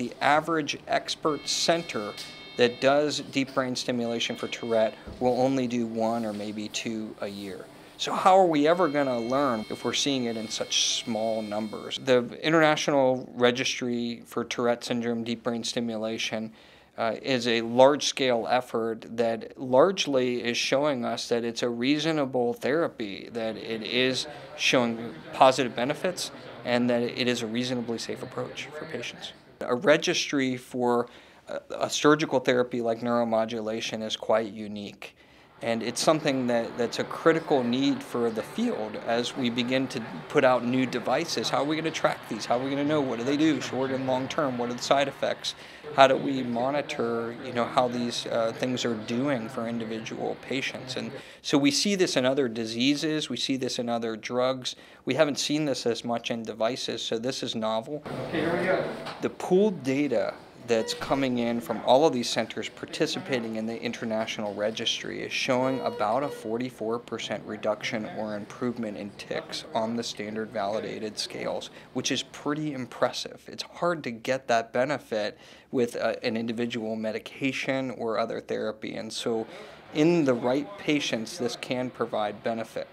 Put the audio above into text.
the average expert center that does deep brain stimulation for Tourette will only do one or maybe two a year. So how are we ever going to learn if we're seeing it in such small numbers? The International Registry for Tourette Syndrome Deep Brain Stimulation uh, is a large scale effort that largely is showing us that it's a reasonable therapy, that it is showing positive benefits, and that it is a reasonably safe approach for patients. A registry for a, surgical therapy like neuromodulation is quite unique. And it's something that, that's a critical need for the field as we begin to put out new devices. How are we going to track these? How are we going to know what do they do, short and long term? What are the side effects? How do we monitor, you know, how these uh, things are doing for individual patients? And so we see this in other diseases. We see this in other drugs. We haven't seen this as much in devices, so this is novel. Okay, here we go. The pooled data that's coming in from all of these centers participating in the international registry is showing about a 44% reduction or improvement in tics on the standard validated scales, which is pretty impressive. It's hard to get that benefit with uh, an individual medication or other therapy, and so in the right patients, this can provide benefit.